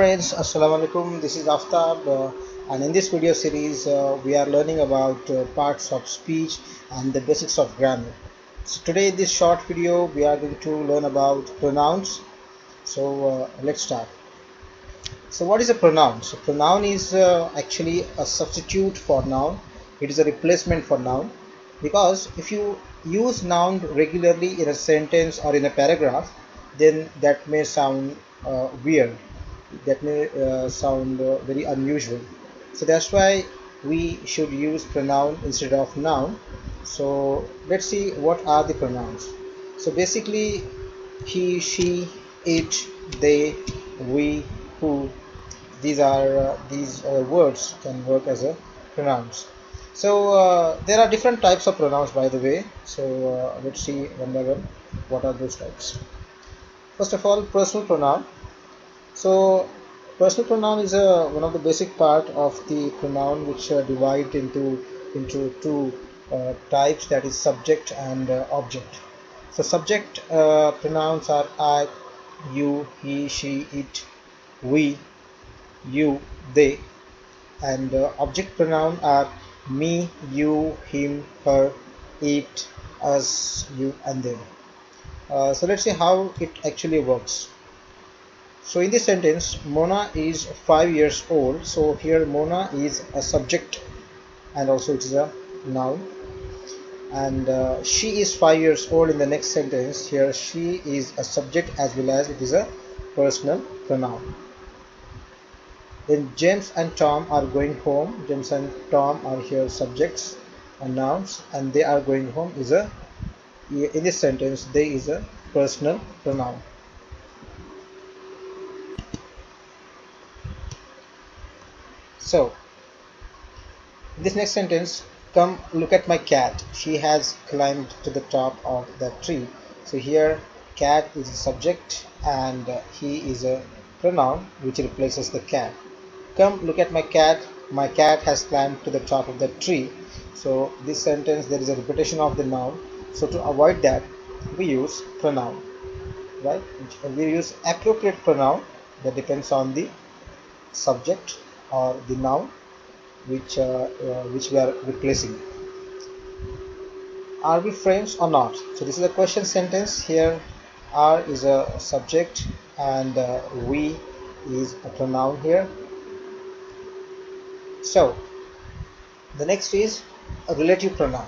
friends assalamu alaikum. This is aftab uh, and in this video series uh, we are learning about uh, parts of speech and the basics of grammar. So today in this short video we are going to learn about pronouns. So uh, let's start. So what is a pronoun? So pronoun is uh, actually a substitute for noun. It is a replacement for noun. Because if you use noun regularly in a sentence or in a paragraph then that may sound uh, weird that may uh, sound uh, very unusual. So that's why we should use pronoun instead of noun. So let's see what are the pronouns. So basically he she it they we who these are uh, these uh, words can work as a pronouns. So uh, there are different types of pronouns by the way. So uh, let's see one by one what are those types. First of all personal pronoun so personal pronoun is a, one of the basic part of the pronoun which uh, divide into into two uh, types that is subject and uh, object. So subject uh, pronouns are I, you, he, she, it, we, you, they and uh, object pronoun are me, you, him, her, it, us, you and them. Uh, so let's see how it actually works. So in this sentence, Mona is 5 years old. So here Mona is a subject and also it is a noun. And uh, she is 5 years old in the next sentence. Here she is a subject as well as it is a personal pronoun. Then James and Tom are going home. James and Tom are here subjects and nouns and they are going home is a in this sentence they is a personal pronoun. So, this next sentence, come look at my cat. She has climbed to the top of the tree. So here, cat is a subject and he is a pronoun which replaces the cat. Come look at my cat. My cat has climbed to the top of the tree. So this sentence, there is a repetition of the noun. So to avoid that, we use pronoun, right? We use appropriate pronoun that depends on the subject or the noun which uh, uh, which we are replacing. Are we friends or not? So this is a question sentence. Here are is a subject and uh, we is a pronoun here. So the next is a relative pronoun.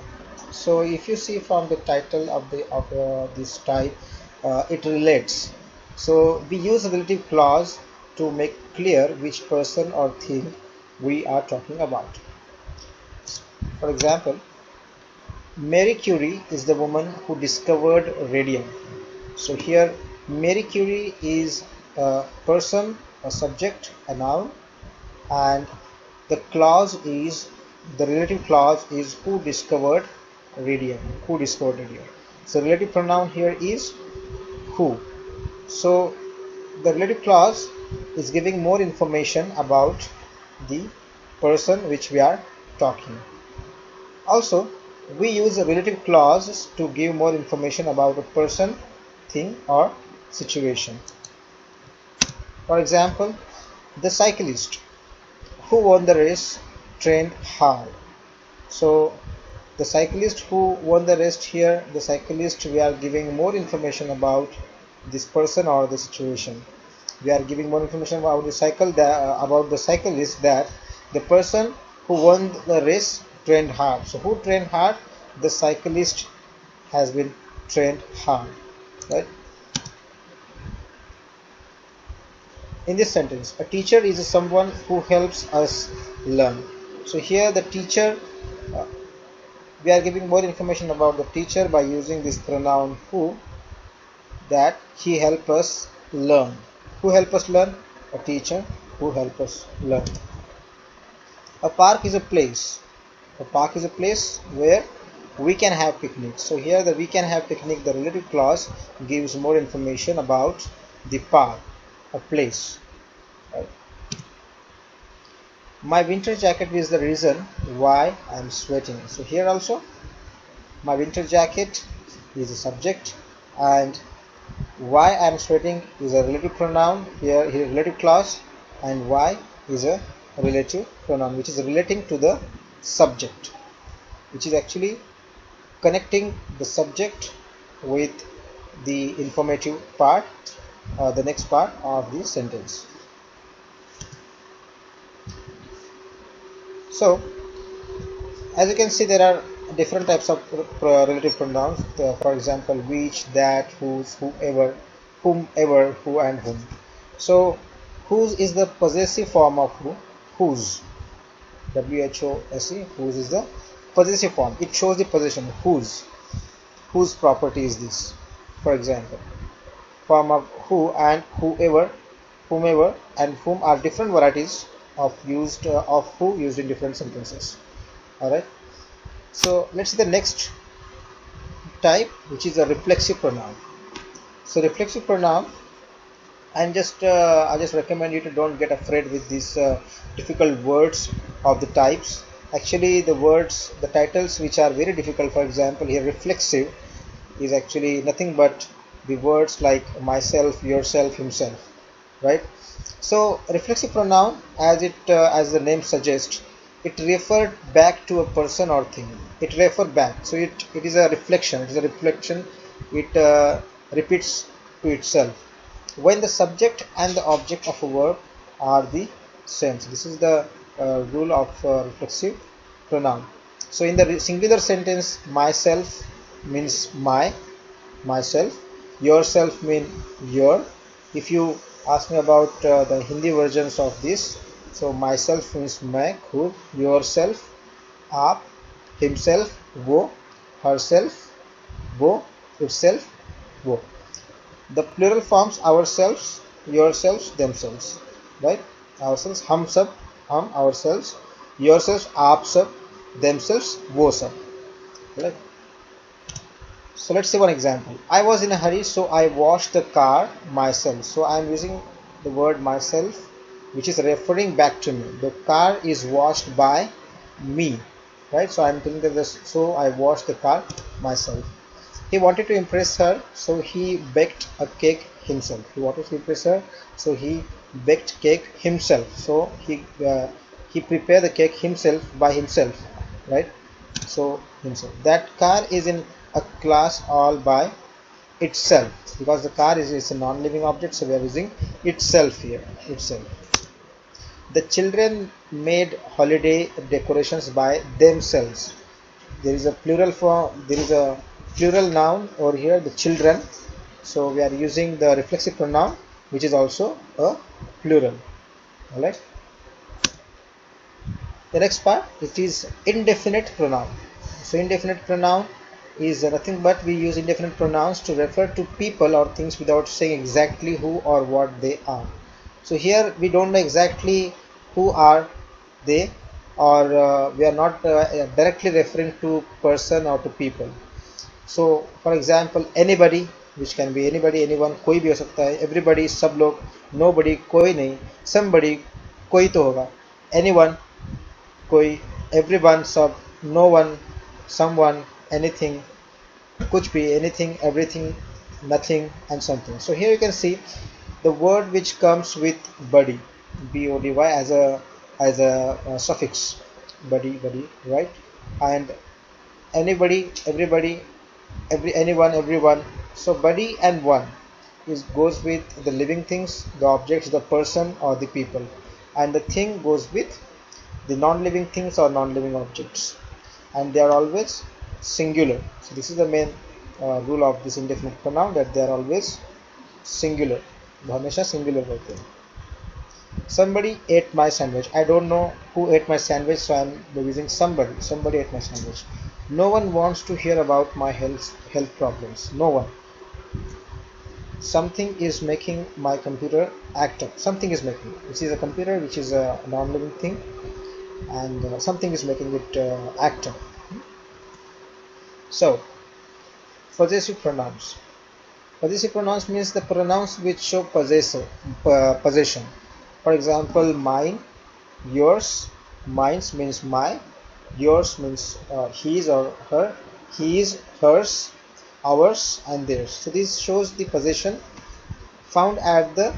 So if you see from the title of the of uh, this type uh, it relates. So we use a relative clause to make clear which person or thing we are talking about. For example, Marie Curie is the woman who discovered radium. So here Marie Curie is a person, a subject, a noun and the clause is the relative clause is who discovered radium, who discovered radium. So relative pronoun here is who. So the relative clause is giving more information about the person which we are talking. Also, we use a relative clause to give more information about a person, thing or situation. For example, the cyclist who won the race trained hard. So, the cyclist who won the race here, the cyclist we are giving more information about this person or the situation we are giving more information about the cycle that, uh, about the cyclist that the person who won the race trained hard. So who trained hard? The cyclist has been trained hard right? In this sentence a teacher is someone who helps us learn. So here the teacher uh, we are giving more information about the teacher by using this pronoun who that he help us learn who help us learn? A teacher who help us learn. A park is a place. A park is a place where we can have picnics. So here the we can have picnic, the relative clause gives more information about the park, a place. My winter jacket is the reason why I am sweating. So here also my winter jacket is a subject and why I am sweating is a relative pronoun here, here relative clause and why is a relative pronoun which is relating to the subject which is actually connecting the subject with the informative part uh, the next part of the sentence. So as you can see there are different types of relative pronouns uh, for example which that whose whoever whomever who and whom. So whose is the possessive form of who? Whose? W-h-o-s-e whose is the possessive form. It shows the possession. Whose? Whose property is this? For example form of who and whoever whomever and whom are different varieties of used uh, of who used in different sentences. All right so let's see the next type which is a reflexive pronoun. So reflexive pronoun and just uh, I just recommend you to don't get afraid with these uh, difficult words of the types. Actually the words the titles which are very difficult for example here reflexive is actually nothing but the words like myself yourself himself right? So reflexive pronoun as it uh, as the name suggests it referred back to a person or thing. It refer back. So it it is a reflection. It is a reflection. It uh, repeats to itself. When the subject and the object of a verb are the same so this is the uh, rule of uh, reflexive pronoun. So in the singular sentence myself means my myself. Yourself mean your. If you ask me about uh, the Hindi versions of this so myself means मैं खुद yourself आप himself वो herself वो itself वो the plural forms ourselves yourselves themselves right ourselves हम सब हम ourselves yourselves आप सब themselves वो सब right so let's see one example I was in a hurry so I washed the car myself so I am using the word myself which is referring back to me. The car is washed by me right? So i'm telling that this so i washed the car myself. He wanted to impress her so he baked a cake himself. He wanted to impress her so he baked cake himself. So he uh, he prepared the cake himself by himself right? So himself. That car is in a class all by itself because the car is, is a non-living object so we are using itself here itself the children made holiday decorations by themselves. There is a plural form, there is a plural noun over here, the children. So we are using the reflexive pronoun which is also a plural. Alright. The next part it is indefinite pronoun. So indefinite pronoun is nothing but we use indefinite pronouns to refer to people or things without saying exactly who or what they are. So here we don't know exactly who are they or uh, we are not uh, directly referring to person or to people so for example anybody which can be anybody anyone कोई भी हो सकता है everybody सब लोग nobody कोई नहीं somebody कोई तो होगा anyone कोई everyone सब no one someone anything कुछ भी anything everything nothing and something so here you can see the word which comes with body body as a as a, a suffix body body right and anybody everybody every anyone everyone so body and one is goes with the living things the objects the person or the people and the thing goes with the non-living things or non-living objects and they are always singular so this is the main uh, rule of this indefinite pronoun that they are always singular हमेशा singular होते हैं somebody ate my sandwich. I don't know who ate my sandwich so i'm using somebody. Somebody ate my sandwich. No one wants to hear about my health health problems. No one. Something is making my computer act up. Something is making it. this is a computer which is a non-living thing and uh, something is making it uh, act up. So possessive pronouns. Possessive pronouns means the pronouns which show possessor uh, possession for example mine yours mines means my yours means uh, his or her his hers ours and theirs. So this shows the possession found at the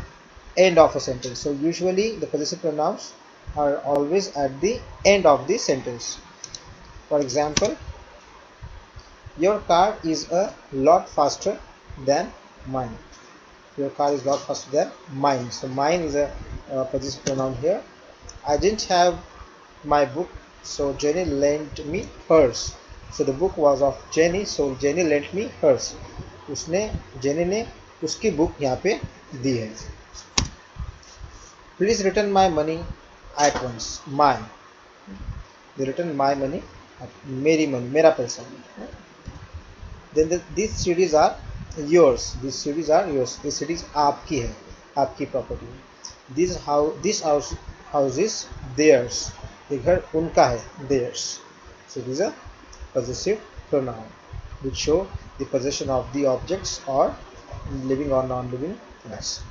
end of a sentence. So usually the possessive pronouns are always at the end of the sentence. For example your car is a lot faster than mine. Your car is a lot faster than mine. So mine is a uh, possessive pronoun here i didn't have my book so jenny lent me hers so the book was of jenny so jenny lent me hers उसने Jenny ने उसकी book यहाँ पे दी है please return my money at once my return my money मेरी money मेरा पैसा then this CDs are yours this CDs are yours this CDs आपकी है आपकी property this how this house house is theirs ये घर उनका है theirs so this a possessive pronoun which show the possession of the objects or living or non-living things.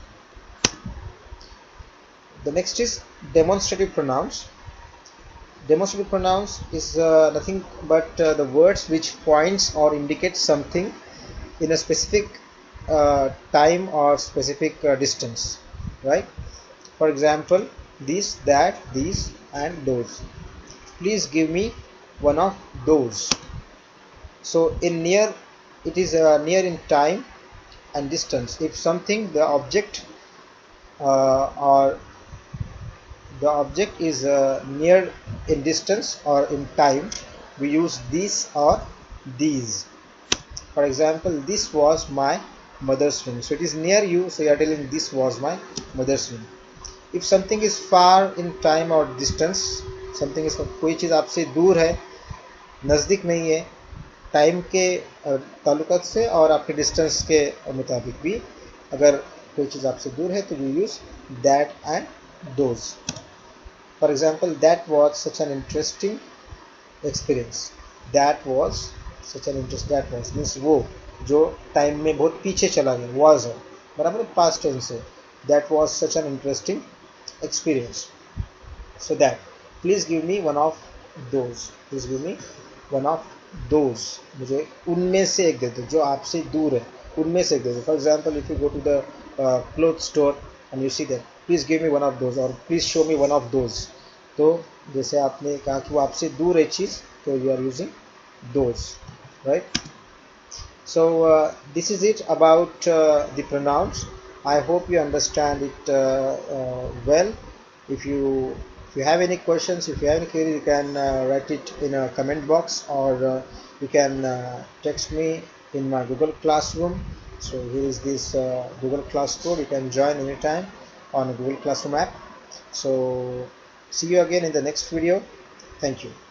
The next is demonstrative pronouns. Demonstrative pronouns is uh, nothing but uh, the words which points or indicate something in a specific uh, time or specific uh, distance, right? For example, this, that, these, and those. Please give me one of those. So in near it is uh, near in time and distance. If something the object uh, or the object is uh, near in distance or in time we use this or these. For example this was my mother's room so it is near you so you are telling this was my mother's room if something is far in time और distance something is कोई चीज़ आपसे दूर है, नज़दीक नहीं है time के ताल्लुक से और आपके डिस्टेंस के मुताबिक भी अगर कोई चीज़ आपसे दूर है तो we use that and those for example that was such an interesting experience that was such an interest that was means वो, जो टाइम में बहुत पीछे चला गया वॉज़ है, बराबर पास्ट टेंस है. That was such an interesting experience so that please give me one of those please give me one of those मुझे उनमें से एक दे दो जो आपसे दूर है। उनमें से एक दे दो। For example if you go to the cloth store and you see that please give me one of those और please show me one of those तो जैसे आपने कहा कि वो आपसे दूर है चीज़ तो you are using those right so uh, this is it about uh, the pronouns. I hope you understand it uh, uh, well. If you if you have any questions if you have any query you can uh, write it in a comment box or uh, you can text me in my google classroom. So here is this google class code. You can join anytime on google classroom app. So see you again in the next video. Thank you